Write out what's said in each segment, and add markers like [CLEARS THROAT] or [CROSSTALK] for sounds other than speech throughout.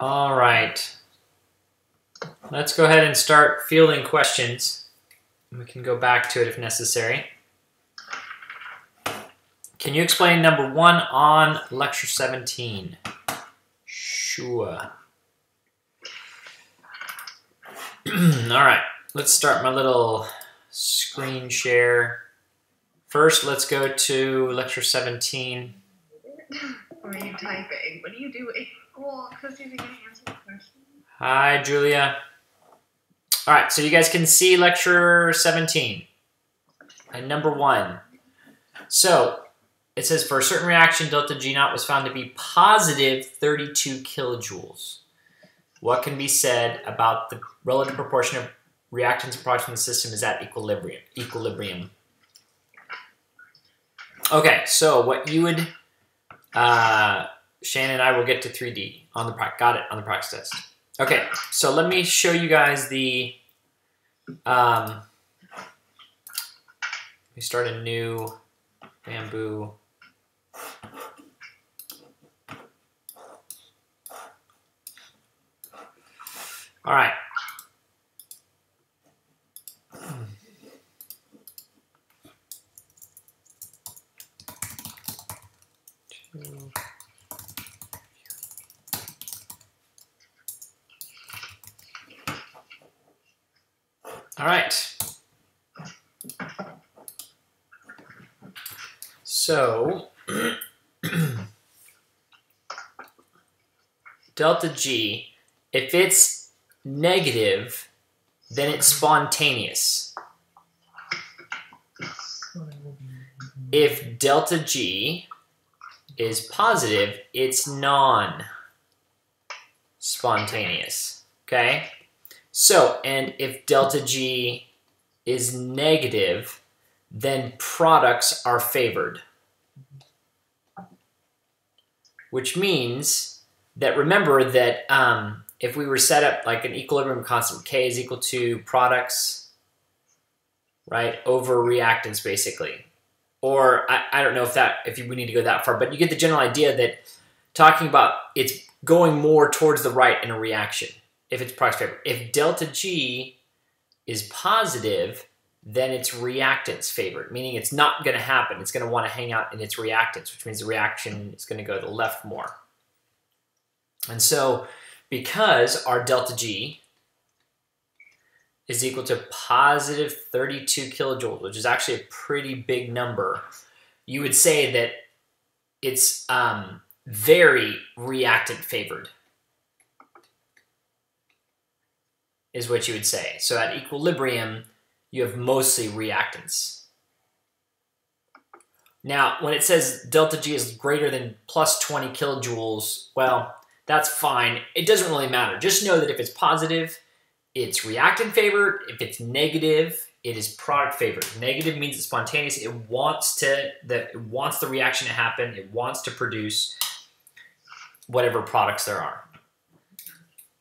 All right. Let's go ahead and start fielding questions. We can go back to it if necessary. Can you explain number one on lecture 17? Sure. [CLEARS THROAT] All right, let's start my little screen share. First, let's go to lecture 17. Or are you typing? What are you doing? Well, because he's gonna answer the question. Hi, Julia. All right, so you guys can see lecture 17. And number one. So it says for a certain reaction, delta G naught was found to be positive 32 kilojoules. What can be said about the relative proportion of reactants and products in the system is at equilibrium? Equilibrium. Okay, so what you would, uh, Shannon and I will get to 3D on the practice. Got it on the practice test. Okay, so let me show you guys the. Um, let me start a new bamboo. All right. Two. All right. So, delta G, if it's negative, then it's spontaneous. If delta G is positive, it's non spontaneous. Okay? So, and if delta G is negative, then products are favored. Which means that remember that um, if we were set up like an equilibrium constant, K is equal to products, right, over reactants basically. Or I, I don't know if that if we need to go that far, but you get the general idea that talking about it's going more towards the right in a reaction if it's product favored. If delta G is positive, then it's reactants favored, meaning it's not going to happen. It's going to want to hang out in its reactants, which means the reaction is going to go to the left more. And so, because our delta G is equal to positive 32 kilojoules, which is actually a pretty big number, you would say that it's um, very reactant favored. is what you would say. So at equilibrium, you have mostly reactants. Now, when it says delta G is greater than plus 20 kilojoules, well, that's fine. It doesn't really matter. Just know that if it's positive, it's reactant favored. If it's negative, it is product favored. Negative means it's spontaneous. It wants to the it wants the reaction to happen. It wants to produce whatever products there are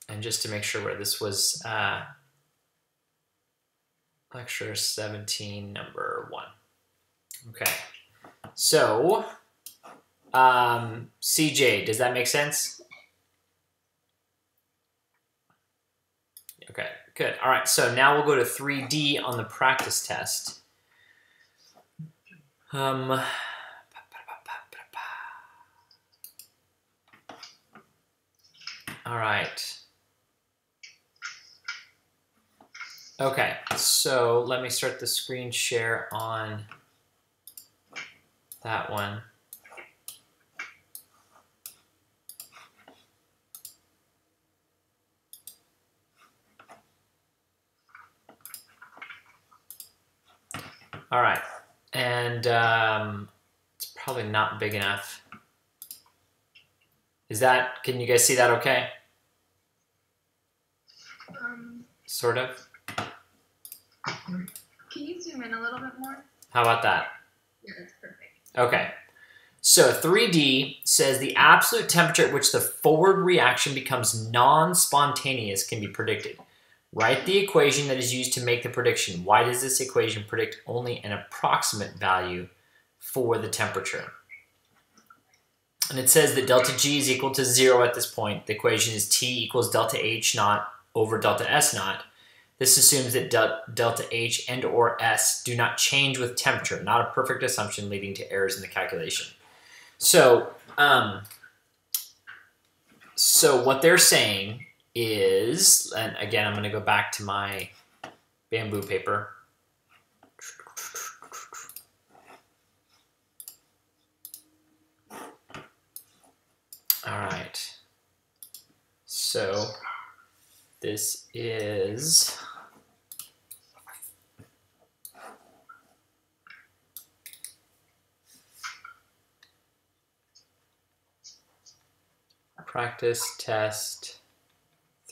and just to make sure where this was uh, lecture 17 number one okay so um, cj does that make sense okay good. All right so now we'll go to 3d on the practice test. Um, all right. Okay, so let me start the screen share on that one. All right, and um, it's probably not big enough. Is that, can you guys see that okay? Um, Sort of? can you zoom in a little bit more? How about that? Yeah, that's perfect. Okay. So 3D says the absolute temperature at which the forward reaction becomes non-spontaneous can be predicted. Write the equation that is used to make the prediction. Why does this equation predict only an approximate value for the temperature? And it says that delta G is equal to zero at this point. The equation is T equals delta H naught over delta S naught. This assumes that del delta H and or S do not change with temperature, not a perfect assumption leading to errors in the calculation. So, um, so what they're saying is, and again, I'm going to go back to my bamboo paper. All right. So this is practice test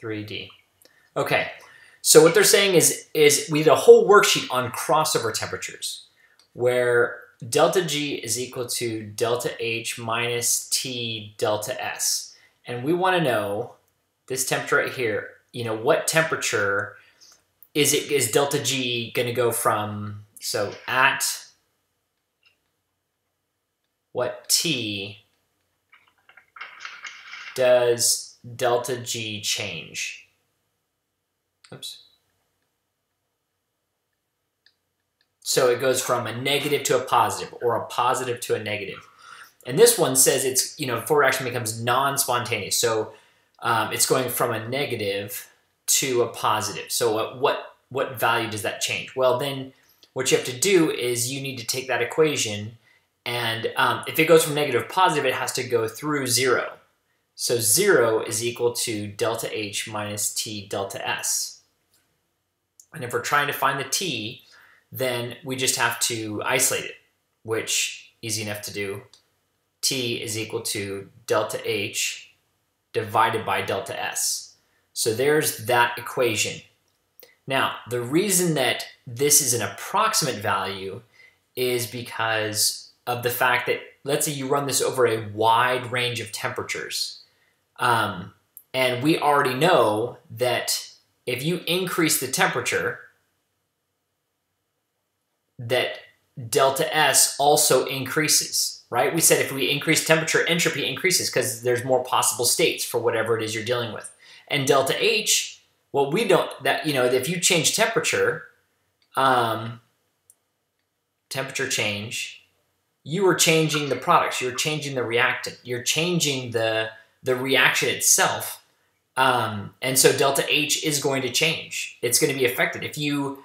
3D. Okay, so what they're saying is, is we did a whole worksheet on crossover temperatures where delta G is equal to delta H minus T delta S. And we want to know this temperature right here, you know, what temperature is it is delta G going to go from so at what T does delta G change? Oops. So it goes from a negative to a positive or a positive to a negative. And this one says it's, you know, before reaction becomes non-spontaneous. So um, it's going from a negative to a positive. So what, what, what value does that change? Well, then what you have to do is you need to take that equation and um, if it goes from negative to positive, it has to go through zero. So 0 is equal to delta H minus T delta S. And if we're trying to find the T, then we just have to isolate it, which easy enough to do. T is equal to delta H divided by delta S. So there's that equation. Now, the reason that this is an approximate value is because of the fact that, let's say you run this over a wide range of temperatures. Um, and we already know that if you increase the temperature, that delta S also increases, right? We said if we increase temperature, entropy increases because there's more possible states for whatever it is you're dealing with. And delta H, well, we don't, that, you know, if you change temperature, um, temperature change, you are changing the products, you're changing the reactant, you're changing the, the reaction itself. Um, and so delta H is going to change. It's going to be affected. If you,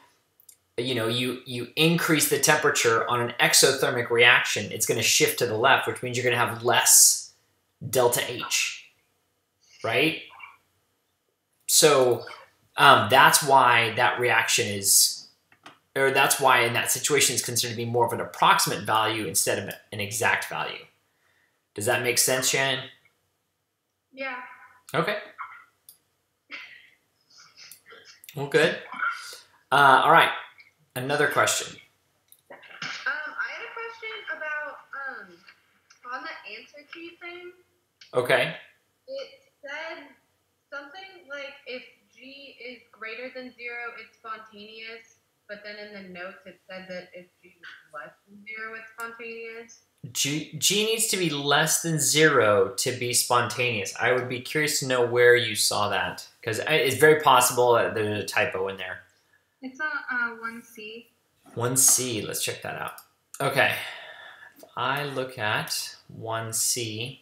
you know, you, you increase the temperature on an exothermic reaction, it's going to shift to the left, which means you're going to have less delta H, right? So um, that's why that reaction is, or that's why in that situation is considered to be more of an approximate value instead of an exact value. Does that make sense, Shannon? Yeah. Okay. Well, good. Uh, all right. Another question. Um, I had a question about um on the answer key thing. Okay. It said something like if G is greater than zero, it's spontaneous. But then in the notes, it said that if G is less than zero, it's spontaneous. G, G needs to be less than zero to be spontaneous. I would be curious to know where you saw that because it's very possible that there's a typo in there. It's on uh, one C. 1C, let's check that out. Okay, if I look at 1C,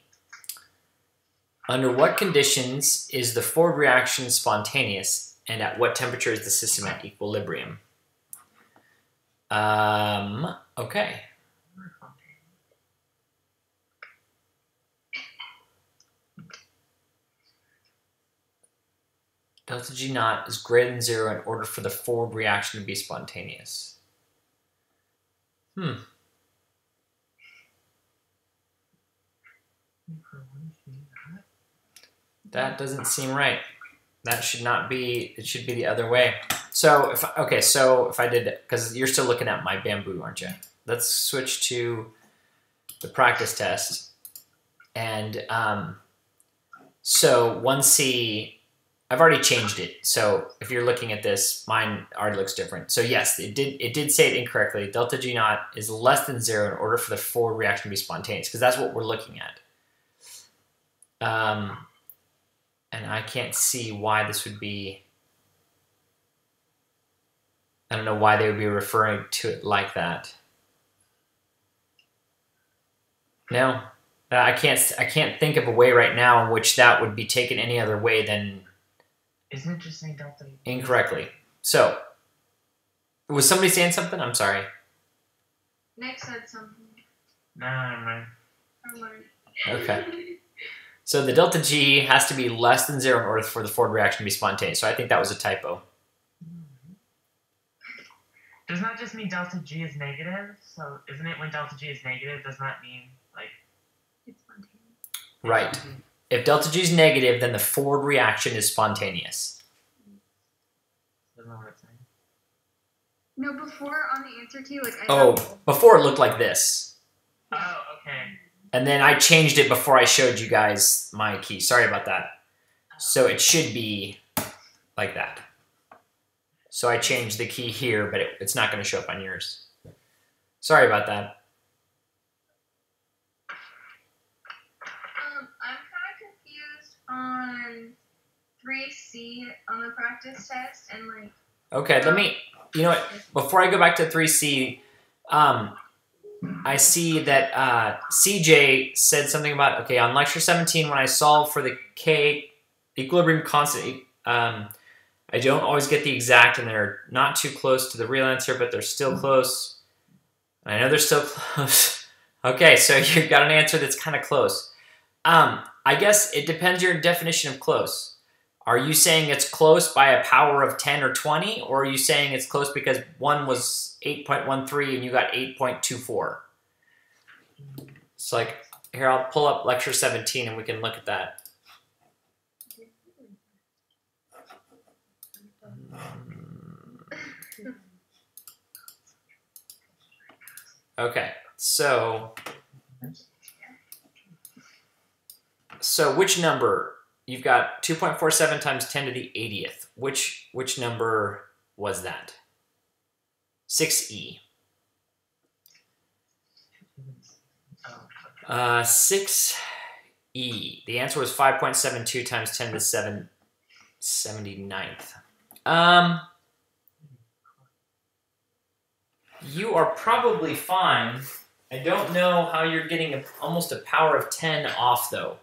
under what conditions is the forward reaction spontaneous and at what temperature is the system at equilibrium? Um, okay. Delta G naught is greater than zero in order for the forward reaction to be spontaneous. Hmm. That doesn't seem right. That should not be, it should be the other way. So if, okay, so if I did, because you're still looking at my bamboo, aren't you? Let's switch to the practice test. And um, so 1C, I've already changed it. So if you're looking at this, mine already looks different. So yes, it did it did say it incorrectly. Delta G naught is less than zero in order for the forward reaction to be spontaneous, because that's what we're looking at. Um, and I can't see why this would be. I don't know why they would be referring to it like that. No, I can't. I can't think of a way right now in which that would be taken any other way than Isn't it just saying delta? incorrectly. So, was somebody saying something? I'm sorry. Nick said something. No, never mind. Never mind. Okay. So the delta G has to be less than zero in order for the forward reaction to be spontaneous. So I think that was a typo. Mm-hmm. Doesn't that just mean delta G is negative? So isn't it when delta G is negative, doesn't that mean like It's spontaneous. Right. If delta G is negative, then the forward reaction is spontaneous. Doesn't know what it's saying. No, before on the answer key, like I Oh, have- before it looked like this. Oh, okay. And then I changed it before I showed you guys my key. Sorry about that. So it should be like that. So I changed the key here, but it, it's not going to show up on yours. Sorry about that. Um, I'm kind of confused on 3C on the practice test and like. Okay, let me. You know what? Before I go back to 3C, um, I see that uh, CJ said something about okay on lecture 17 when I solve for the K equilibrium constant. Um, I don't always get the exact, and they're not too close to the real answer, but they're still close. I know they're still [LAUGHS] close. okay, so [LAUGHS] you've got an answer that's kind of close. Um, I guess it depends your definition of close. Are you saying it's close by a power of 10 or 20? Or are you saying it's close because one was 8.13 and you got 8.24? It's like, here, I'll pull up lecture 17 and we can look at that. Okay, so so which number you've got 2.47 times 10 to the 80th. Which which number was that? E. 6e. Oh, Uh, 6e. The answer was 5.72 times 10 to the 7 79th. Um you are probably fine. I don't know how you're getting a, almost a power of 10 off though.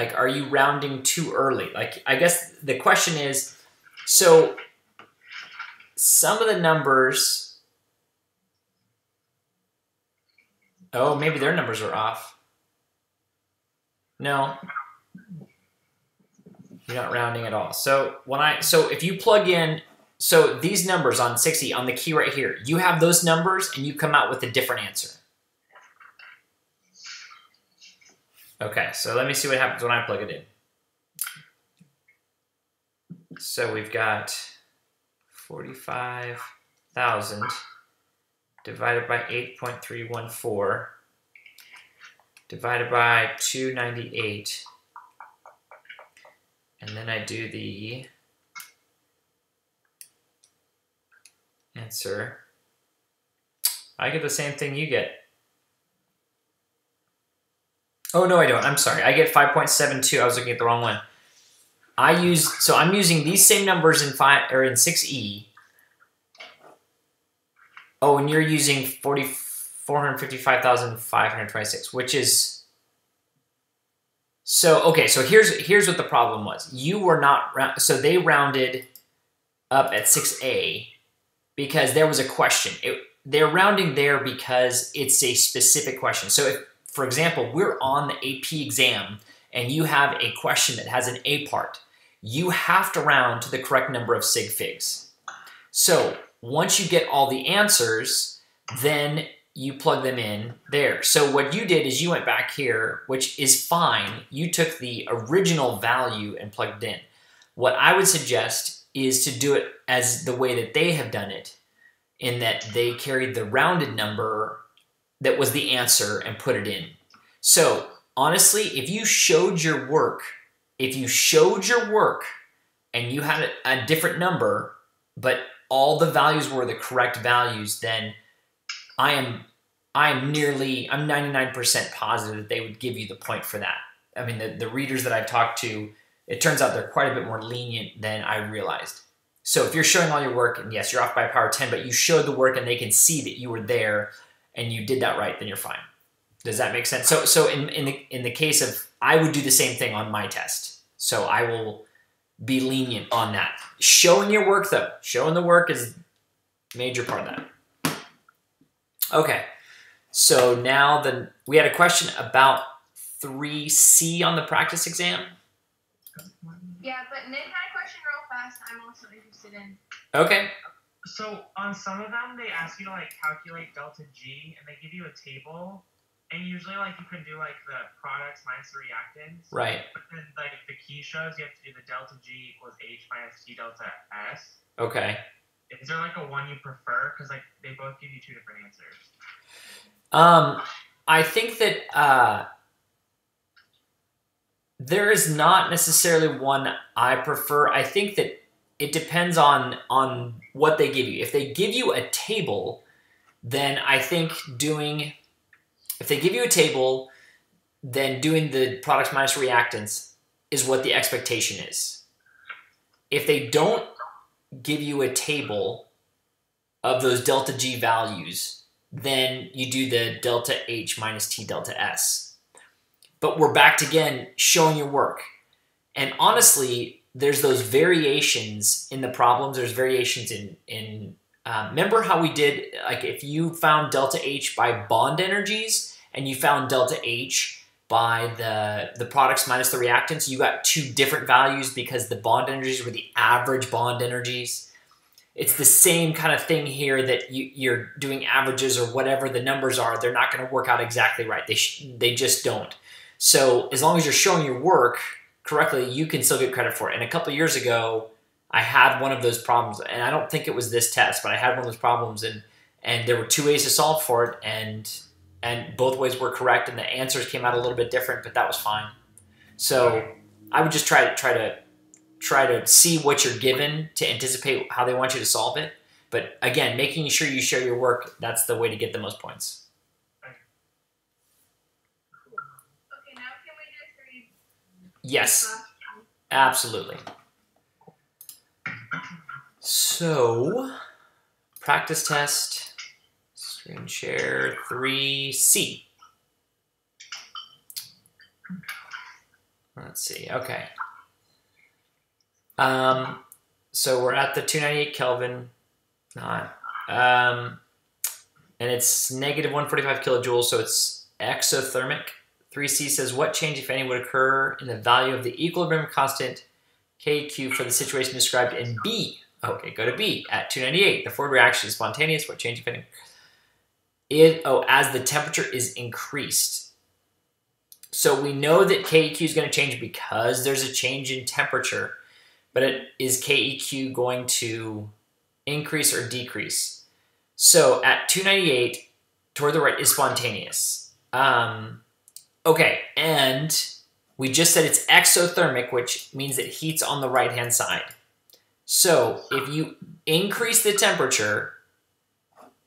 Like, are you rounding too early? Like, I guess the question is so some of the numbers. Oh, maybe their numbers are off. No. You're not rounding at all. So when I so if you plug in so these numbers on 60 on the key right here, you have those numbers and you come out with a different answer. Okay, so let me see what happens when I plug it in. So we've got 45,000 divided by 8.314 divided by 298. And then I do the answer. I get the same thing you get. Oh no, I don't. I'm sorry. I get 5.72. I was looking at the wrong one. I use so I'm using these same numbers in five or in 6e. Oh, and you're using 40 455,526, which is so okay, so here's here's what the problem was. You were not so they rounded up at 6a because there was a question. It, they're rounding there because it's a specific question. So if for example, we're on the AP exam and you have a question that has an A part, you have to round to the correct number of sig figs. So once you get all the answers, then you plug them in there. So what you did is you went back here, which is fine. You took the original value and plugged in. What I would suggest is to do it as the way that they have done it, in that they carried the rounded number that was the answer and put it in. So honestly, if you showed your work, if you showed your work and you had a, different number, but all the values were the correct values, then I am I am nearly I'm 99% positive that they would give you the point for that. I mean, the, the readers that I've talked to, it turns out they're quite a bit more lenient than I realized. So if you're showing all your work, and yes, you're off by a power 10, but you showed the work and they can see that you were there and you did that right, then you're fine. Does that make sense? So so in, in the in the case of I would do the same thing on my test. So I will be lenient on that. Showing your work though, showing the work is major part of that. Okay. So now the we had a question about 3C on the practice exam. Yeah, but Nick had a question real fast. I'm also interested in. Okay. So on some of them, they ask you to like calculate delta G, and they give you a table. And usually, like you can do like the products minus the reactants. Right. But then, like the key shows, you have to do the delta G equals H minus T delta S. Okay. Is there like a one you prefer? Because like they both give you two different answers. Um, I think that uh, there is not necessarily one I prefer. I think that it depends on on what they give you. If they give you a table, then I think doing if they give you a table, then doing the products minus reactants is what the expectation is. If they don't give you a table of those delta G values, then you do the delta H minus T delta S. But we're back to again showing your work. And honestly, there's those variations in the problems. There's variations in in. Um, remember how we did like if you found delta H by bond energies and you found delta H by the the products minus the reactants, you got two different values because the bond energies were the average bond energies. It's the same kind of thing here that you, you're doing averages or whatever the numbers are. They're not going to work out exactly right. They they just don't. So as long as you're showing your work correctly, you can still get credit for it. And a couple years ago, I had one of those problems, and I don't think it was this test, but I had one of those problems, and and there were two ways to solve for it, and and both ways were correct, and the answers came out a little bit different, but that was fine. So I would just try to try to try to see what you're given to anticipate how they want you to solve it. But again, making sure you share your work, that's the way to get the most points. Okay, now can we do three? Yes, absolutely. So, practice test, screen share 3C. Let's see, okay. Um, so we're at the 298 Kelvin, not, um, and it's negative 145 kilojoules, so it's exothermic. 3C says, what change, if any, would occur in the value of the equilibrium constant KQ for the situation described in B? Okay, go to B. At 298, the forward reaction is spontaneous. What change, if any? It, oh, as the temperature is increased. So we know that KEQ is going to change because there's a change in temperature. But it, is KEQ going to increase or decrease? So at 298, toward the right is spontaneous. Um, okay, and we just said it's exothermic, which means it heats on the right hand side. So if you increase the temperature,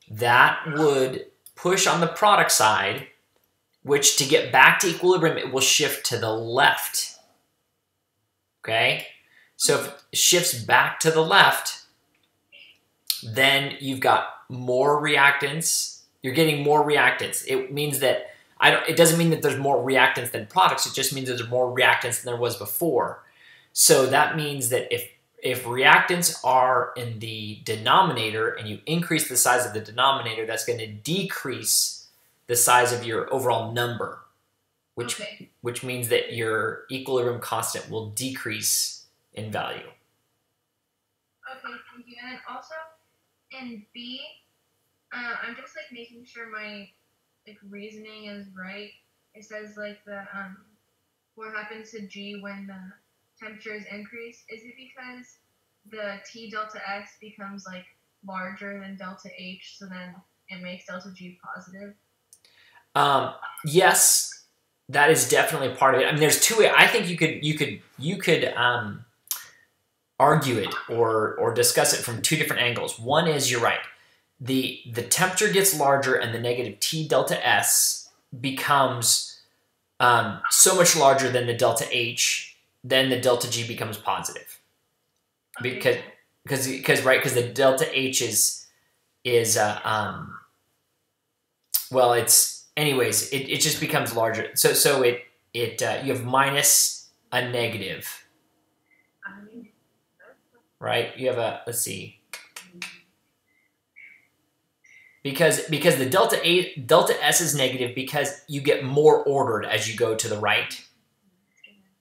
that would push on the product side, which to get back to equilibrium, it will shift to the left. Okay? So if it shifts back to the left, then you've got more reactants. You're getting more reactants. It means that I don't, it doesn't mean that there's more reactants than products. It just means that there's more reactants than there was before. So that means that if if reactants are in the denominator and you increase the size of the denominator, that's going to decrease the size of your overall number, which Okay. which means that your equilibrium constant will decrease in value. Okay, thank you. And then also in B, uh, I'm just like making sure my like reasoning is right. It says like the um, what happens to G when the temperature is increased? Is it because the T delta S becomes like larger than delta H, so then it makes delta G positive? Um, yes, that is definitely part of it. I mean, there's two. I think you could you could you could um, argue it or or discuss it from two different angles. One is you're right. The The temperature gets larger, and the negative T delta S becomes um, so much larger than the delta H, then the delta G becomes positive. Because because because right because the delta H is is uh, um well it's anyways it, it just becomes larger. So so it it uh, you have minus a negative. Right? You have a let's see because because the delta A delta S is negative because you get more ordered as you go to the right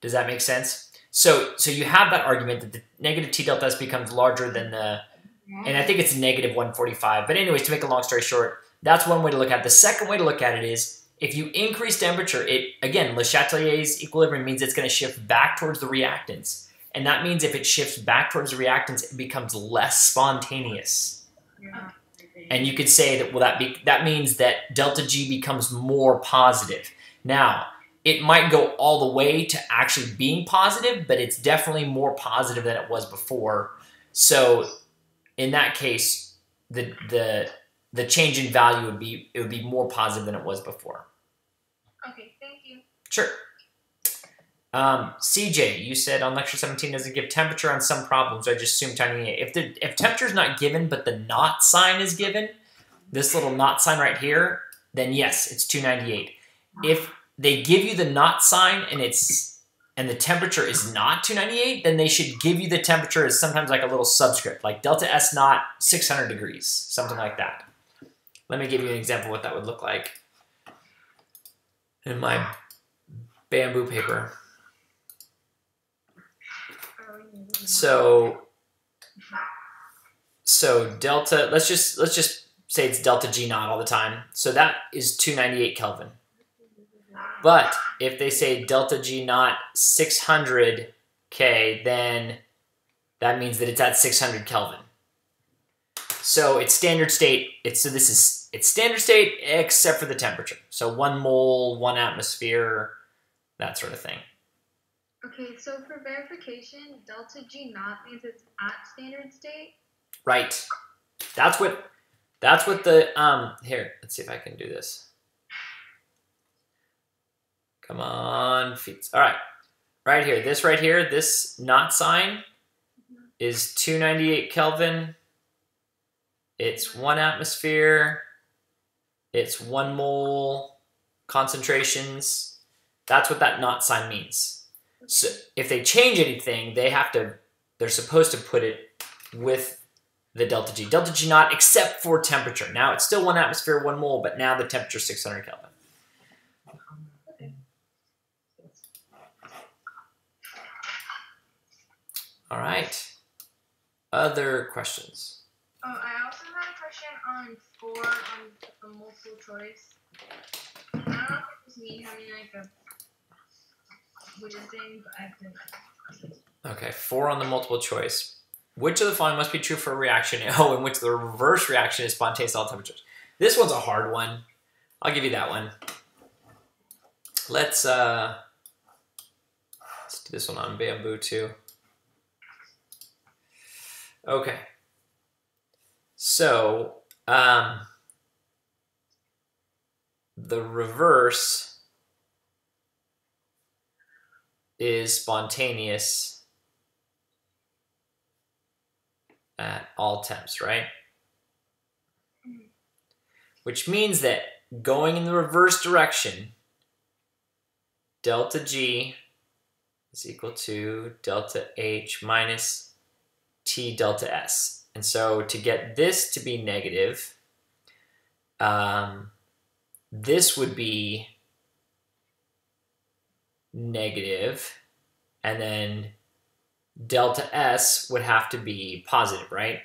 does that make sense so so you have that argument that the negative T delta S becomes larger than the and I think it's negative 145. But anyways, to make a long story short, that's one way to look at it. The second way to look at it is if you increase temperature, it again, Le Chatelier's equilibrium means it's going to shift back towards the reactants. And that means if it shifts back towards the reactants, it becomes less spontaneous. yeah. And you could say that well that be, that means that delta G becomes more positive. Now, it might go all the way to actually being positive, but it's definitely more positive than it was before. So in that case, the the the change in value would be it would be more positive than it was before. Okay, thank you. Sure. Um, CJ, you said on lecture 17 doesn't give temperature on some problems. I just assume tiny. If the if temperature is not given, but the not sign is given, this little not sign right here, then yes, it's 298. If they give you the not sign and it's and the temperature is not 298, then they should give you the temperature as sometimes like a little subscript, like delta S not 600 degrees, something like that. Let me give you an example what that would look like in my bamboo paper. So so delta let's just let's just say it's delta G naught all the time. So that is 298 Kelvin. But if they say delta G naught 600 K, then that means that it's at 600 Kelvin. So it's standard state. It's so this is it's standard state except for the temperature. So one mole, one atmosphere, that sort of thing. Okay, so for verification, delta G naught means it's at standard state. Right. That's what that's what the um here, let's see if I can do this. Come on, feet. All right. Right here. This right here, this not sign is 298 Kelvin. It's 1 atmosphere. It's 1 mole concentrations. That's what that not sign means. So if they change anything, they have to they're supposed to put it with the delta G. Delta G naught except for temperature. Now it's still one atmosphere, one mole, but now the temperature is 600 Kelvin. All right. Other questions? Oh, I also had a question on four on the multiple choice. I don't know if it was me having like a weird thing, but I have to. Okay, four on the multiple choice. Which of the following must be true for a reaction? Oh, [LAUGHS] in which the reverse reaction is spontaneous all temperatures. This one's a hard one. I'll give you that one. Let's uh let's do this one on bamboo too. Okay. So um the reverse is spontaneous at all temps, right? Which means that going in the reverse direction, delta G is equal to delta H minus T delta S. And so to get this to be negative, um, this would be negative, and then delta S would have to be positive, right?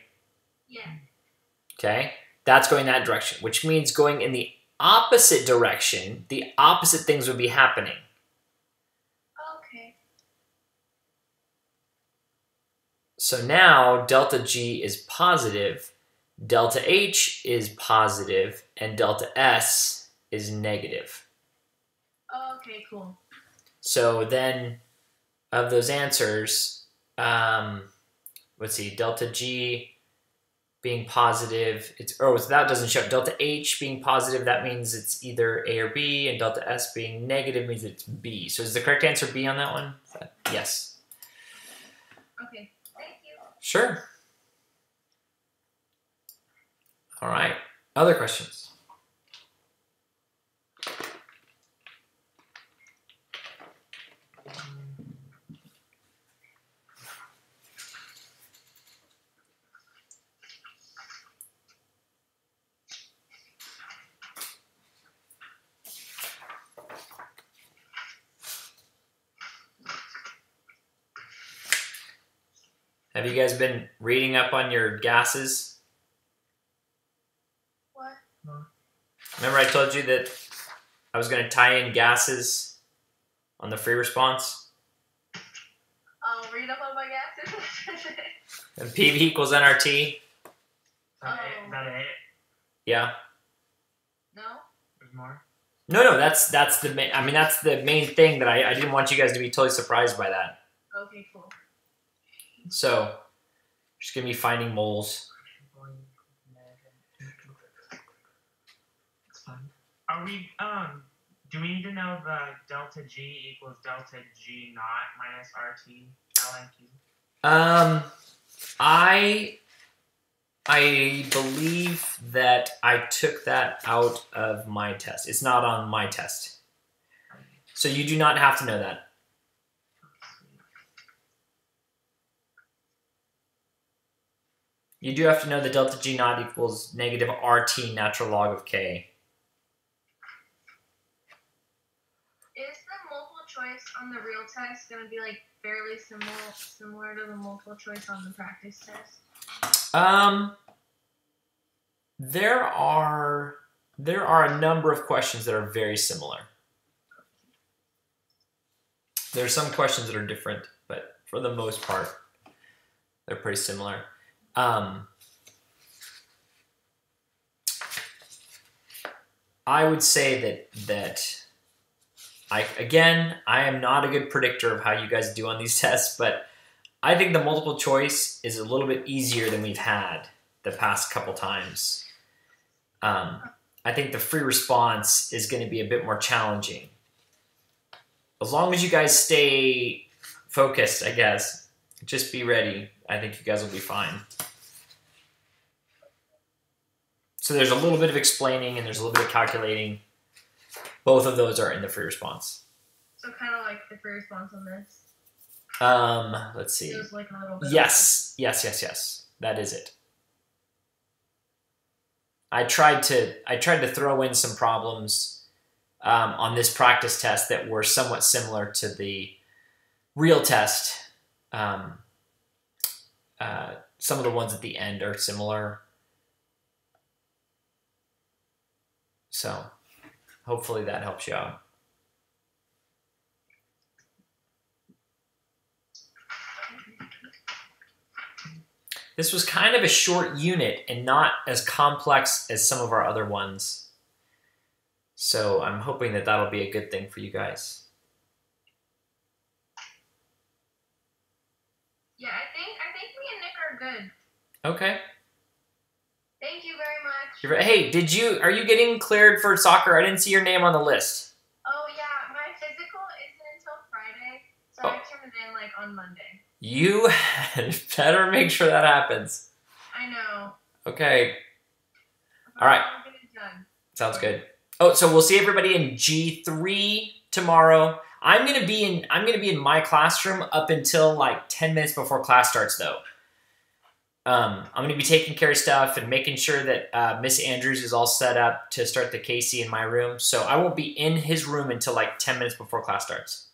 Yeah. Okay, that's going that direction, which means going in the opposite direction, the opposite things would be happening. Okay. So now delta G is positive, delta H is positive, and delta S is negative. Okay, cool. So then, of those answers, um, let's see, delta G being positive. It's oh, so that doesn't show delta H being positive. That means it's either A or B, and delta S being negative means it's B. So is the correct answer B on that one? Yes. Okay. Thank you. Sure. All right. Other questions? Have you guys been reading up on your gases? What? Remember I told you that I was going to tie in gases on the free response? I'll read up on my gases. [LAUGHS] And PV equals NRT? Is that, it? Is that it? Yeah. no? There's more? No, no, that's that's the main. I mean, that's the main thing that I, I didn't want you guys to be totally surprised by that. Okay, cool. So, just gonna be finding moles. Are we, um, do we need to know the delta G equals delta G naught minus RT LNQ? Um, I I believe that I took that out of my test. It's not on my test, so you do not have to know that. You do have to know that delta G naught equals negative RT natural log of K. Is the multiple choice on the real test gonna be like fairly similar similar to the multiple choice on the practice test? Um, there are there are a number of questions that are very similar. There are some questions that are different, but for the most part, they're pretty similar. Um, I would say that that I again I am not a good predictor of how you guys do on these [LAUGHS] tests, but I think the multiple choice is a little bit easier than we've had the past couple times. Um, I think the free response is going to be a bit more challenging. As long as you guys stay focused, I guess, just be ready. I think you guys will be fine. So there's a little bit of explaining and there's a little bit of calculating. Both of those are in the free response. So kind of like the free response on this. Um, let's see. Like a little bit. Yes, yes, yes, yes. That is it. I tried to I tried to throw in some problems um, on this practice test that were somewhat similar to the real test. Um, uh, some of the ones at the end are similar. So hopefully that helps you out. This was kind of a short unit and not as complex as some of our other ones. So I'm hoping that that'll be a good thing for you guys. Yeah, I think I think me and Nick are good. Okay. Thank you very much. Hey, did you are you getting cleared for soccer? I didn't see your name on the list. Oh yeah, my physical isn't until Friday, so Oh. I turn it in like on Monday. You [LAUGHS] better make sure that happens. I know. Okay, All right. I'll get it done. sounds good. Oh, so we'll see everybody in G three tomorrow. I'm gonna be in I'm gonna be in my classroom up until like ten minutes before class starts though. Um, I'm gonna be taking care of stuff and making sure that uh, Miss Andrews is all set up to start the Casey in my room. So I won't be in his room until like ten minutes before class starts.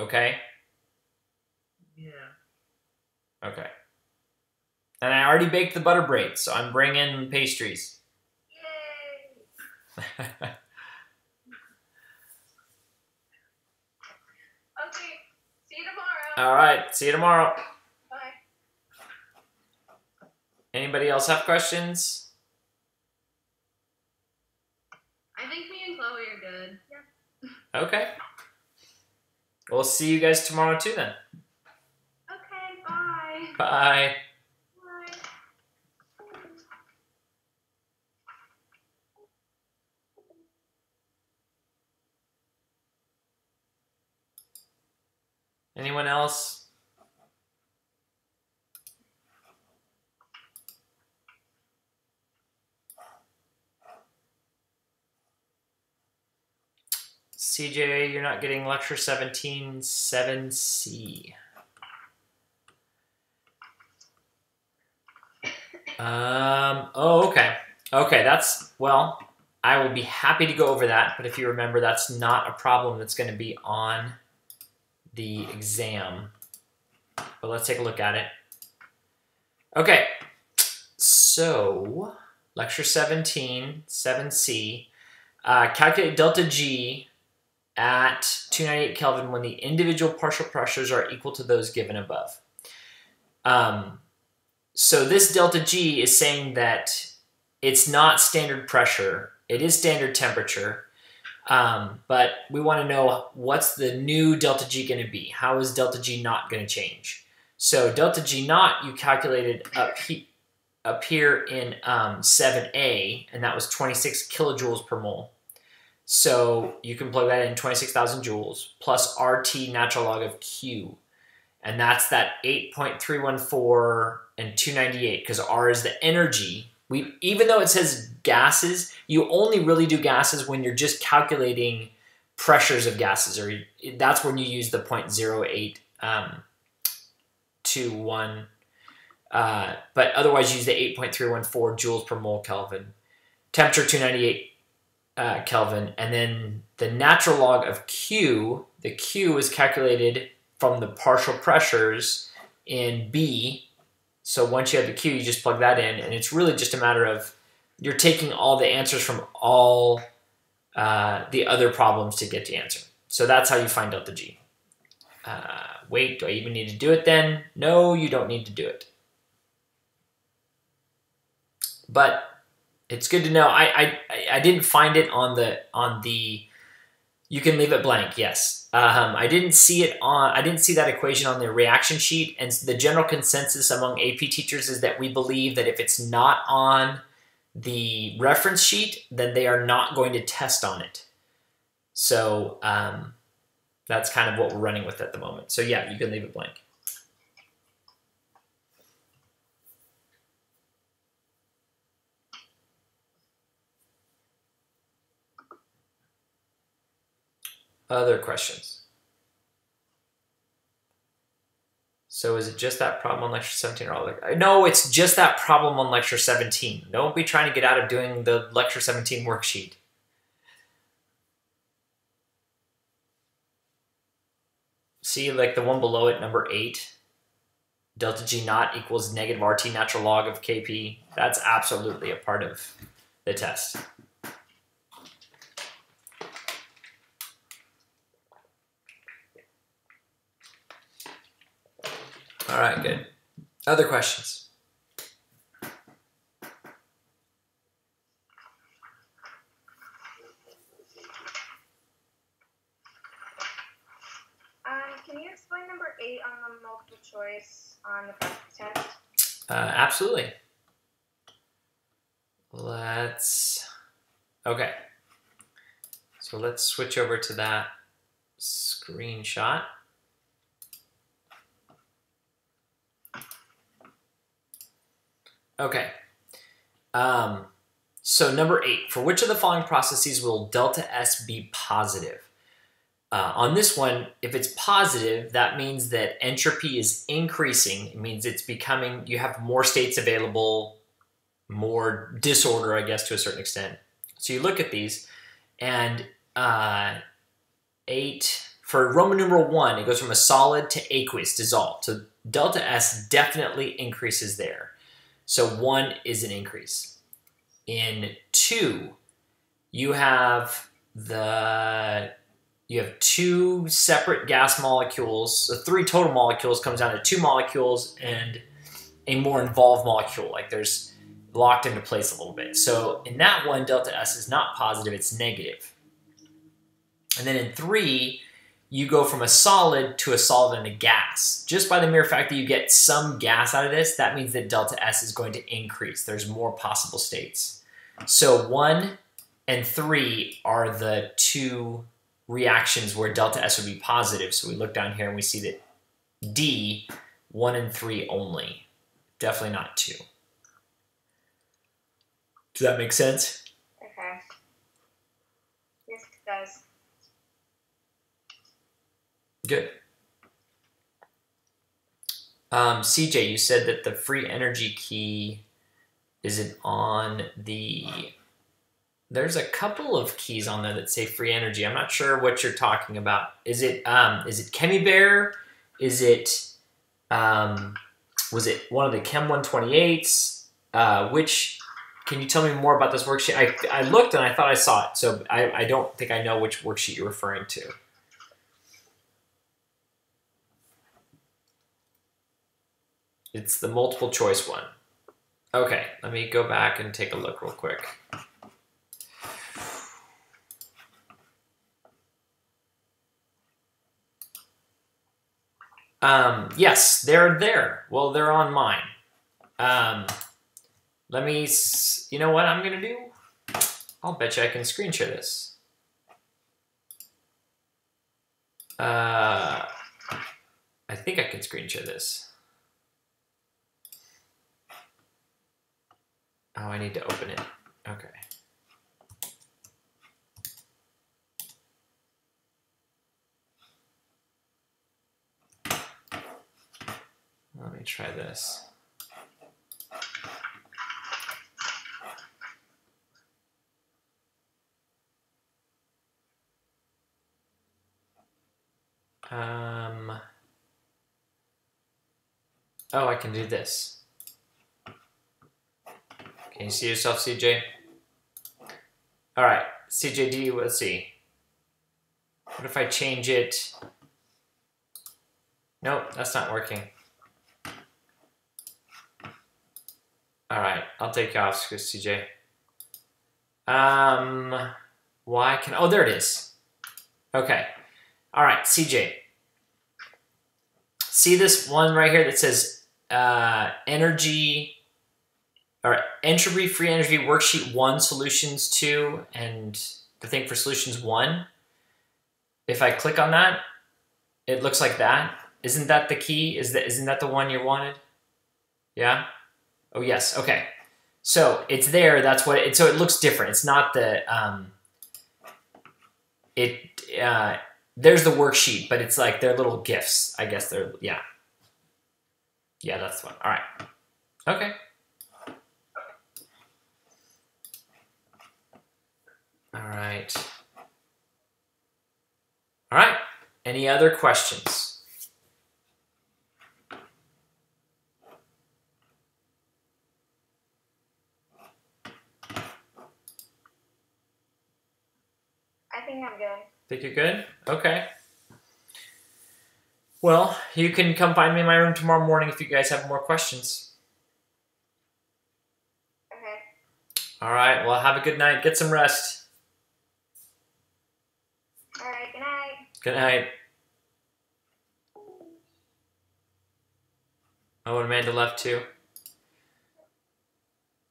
Okay. Yeah. Okay. And I already baked the butter braids, so I'm bringing pastries. Yay! [LAUGHS] Okay. See you tomorrow. All right. See you tomorrow. Bye. Anybody else have questions? I think me and Chloe are good. Okay. We'll see you guys tomorrow too then. Okay, bye. Bye. Anyone else? CJ, you're not getting lecture 17 7C. Um, oh, okay. Okay, that's, well, I will be happy to go over that, but if you remember, that's not a problem that's going to be on the exam. But let's take a look at it. Okay, so lecture 17, 7C, uh, calculate delta G at 298 Kelvin when the individual partial pressures are equal to those given above. Um, so this delta G is saying that it's not standard pressure, it is standard temperature, um, but we want to know what's the new delta G going to be? How is delta G not going to change? So delta G naught you calculated up, he up here in um, 7a, and that was 26 kilojoules per mole. So you can plug that in 26,000 joules plus RT natural log of Q. And that's that 8.314 and 298 because R is the energy. We Even though it says gases, you only really do gases when you're just calculating pressures of gases, or that's when you use the 0.08 um, to 1. Uh, but otherwise, use the 8.314 joules per mole Kelvin. Temperature 298 uh, Kelvin, and then the natural log of Q, the Q is calculated from the partial pressures in B. So once you have the Q, you just plug that in, and it's really just a matter of you're taking all the answers from all uh, the other problems to get the answer. So that's how you find delta G. Uh, wait, do I even need to do it then? No, you don't need to do it. But it's good to know. I, I I didn't find it on the on the. You can leave it blank. Yes, um, I didn't see it on. I didn't see that equation on the reaction sheet. And the general consensus among AP teachers is that we believe that if it's not on the reference sheet, then they are not going to test on it. So um, that's kind of what we're running with at the moment. So yeah, you can leave it blank. Other questions? So is it just that problem on lecture 17 or all the, No, it's just that problem on lecture 17. Don't be trying to get out of doing the lecture 17 worksheet. See, like the one below it, number 8, delta G naught equals negative RT natural log of Kp. That's absolutely a part of the test. All right, good. Other questions? Um, can you explain number eight on the multiple choice on the practice test? Uh, absolutely. Let's. Okay. So let's switch over to that screenshot. Okay. Um, so number eight, for which of the following processes will delta S be positive? Uh, on this one, if it's positive, that means that entropy is increasing. It means it's becoming, you have more states available, more disorder, I guess, to a certain extent. So you look at these, and uh, eight, for Roman numeral one, it goes from a solid to aqueous, dissolved. So delta S definitely increases there. So one is an increase. In two, you have the you have two separate gas molecules. So three total molecules comes down to two molecules and a more involved molecule. Like there's locked into place a little bit. So in that one, delta S is not positive, it's negative. And then in three, you go from a solid to a solid and a gas. Just by the mere fact that you get some gas out of this, that means that delta S is going to increase. There's more possible states. So 1 and 3 are the two reactions where delta S would be positive. So we look down here and we see that D, 1 and 3 only. Definitely not 2. Does that make sense? Okay. Yes, it does. Good. Um, CJ, you said that the free energy key isn't on the. There's a couple of keys on there that say free energy. I'm not sure what you're talking about. Is it um, is it ChemiBear? Is it um, was it one of the Chem 128s? Uh, which can you tell me more about this worksheet? I, I looked and I thought I saw it, so I, I don't think I know which worksheet you're referring to. It's the multiple choice one. Okay, let me go back and take a look real quick. Um, yes, they're there. Well, they're on mine. Um, let me, you know what I'm going to do? I'll bet you I can screen share this. Uh, I think I can screen share this. Oh, I need to open it. Okay. Let me try this. Um. Oh, I can do this. Can you see yourself, CJ? All right, CJD, let's see. What if I change it? Nope, that's not working. All right, I'll take you off, CJ. Um, why can, oh, there it is. Okay. All right, CJ. See this one right here that says uh, energy or entropy free energy worksheet one, solutions two, and the thing for solutions one. If I click on that, it looks like that. Isn't that the key? Is that isn't that the one you wanted? Yeah. Oh yes. Okay. So it's there. That's what it. So it looks different. It's not the. Um, it. Uh, there's the worksheet, but it's like they're little gifts. I guess they're yeah. Yeah, that's the one. All right. Okay. All right. All right. Any other questions? I think I'm good. Think you're good? Okay. Well, you can come find me in my room tomorrow morning if you guys have more questions. Okay. All right. Well, have a good night. Get some rest. All right. Good night. Good night. Oh, and Amanda left too.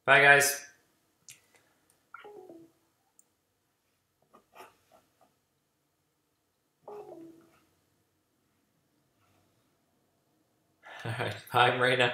Bye, guys. [LAUGHS] All right. Bye, Marina.